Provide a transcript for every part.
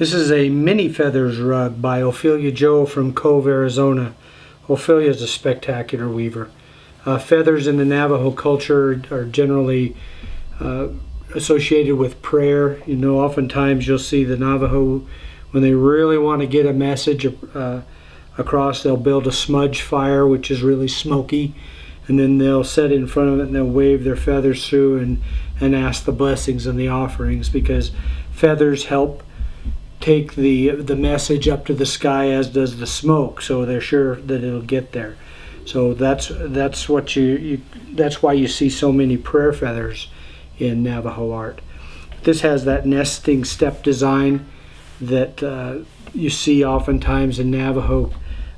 This is a many feathers rug by Ofelia Joe from Cove, Arizona. Ofelia is a spectacular weaver. Uh, feathers in the Navajo culture are generally uh, associated with prayer. You know, oftentimes you'll see the Navajo, when they really want to get a message uh, across, they'll build a smudge fire, which is really smoky, and then they'll sit in front of it and they'll wave their feathers through and, and ask the blessings and the offerings because feathers help take the the message up to the sky as does the smoke so they're sure that it'll get there. So that's that's what you, you that's why you see so many prayer feathers in Navajo art. This has that nesting step design that uh, you see oftentimes in Navajo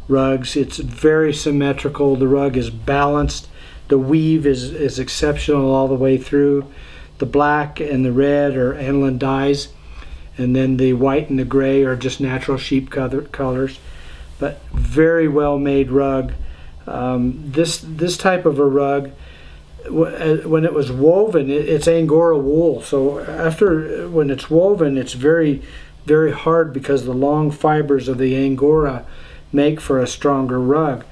rugs. It's very symmetrical. The rug is balanced. The weave is, is exceptional all the way through. The black and the red are aniline dyes and then the white and the gray are just natural sheep colors but very well made rug. Um, this this type of a rug uh, when it was woven it's angora wool. So after when it's woven it's very very hard because the long fibers of the angora make for a stronger rug.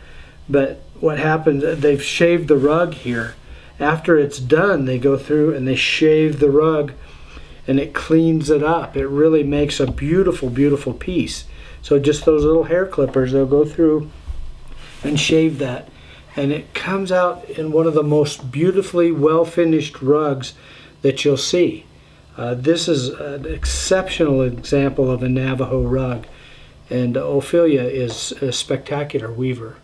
But what happens they've shaved the rug here. After it's done they go through and they shave the rug and it cleans it up. It really makes a beautiful, beautiful piece. So just those little hair clippers, they'll go through and shave that. And it comes out in one of the most beautifully well finished rugs that you'll see. Uh, this is an exceptional example of a Navajo rug. And Ofelia is a spectacular weaver.